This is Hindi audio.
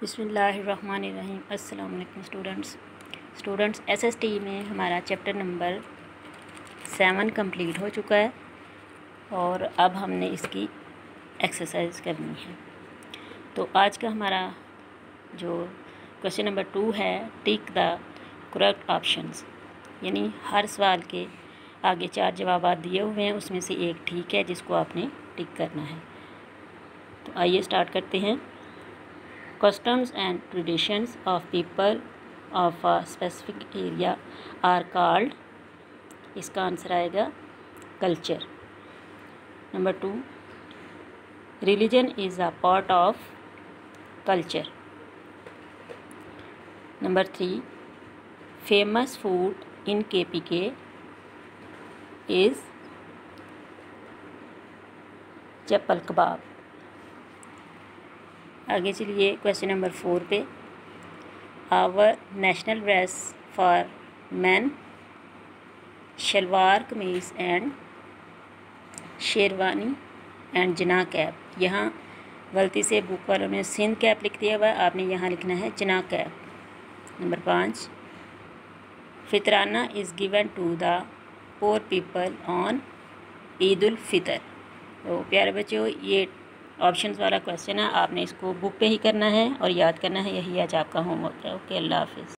बिसमीम अस्सलाम स्टूडेंट्स। स्टूडेंट्स, एसएसटी में हमारा चैप्टर नंबर सेवन कंप्लीट हो चुका है और अब हमने इसकी एक्सरसाइज करनी है। तो आज का हमारा जो क्वेश्चन नंबर टू है, टिक द करेक्ट ऑप्शंस, यानी हर सवाल के आगे चार जवाब दिए हुए हैं, उसमें से एक ठीक है जिसको आपने टिक करना है। तो आइए स्टार्ट करते हैं। customs and traditions of people of a specific area are called इसका आंसर आएगा culture number two religion is a part of culture number three famous food in K P K is चप्पल कबाब आगे चलिए क्वेश्चन नंबर फोर पे। Our national dress for man shalwar kameez and sherwani and Jinnah cap यहाँ गलती से बुक वालों ने सिंध कैप लिख दिया हुआ आपने यहाँ लिखना है जना कैप नंबर पाँच, फितराना is given to the poor people on Eid ul Fitr. तो प्यारे बच्चों, ये ऑप्शंस वाला क्वेश्चन है, आपने इसको बुक पे ही करना है और याद करना है, यही आज आपका होमवर्क है। ओके, अल्लाह हाफिज़।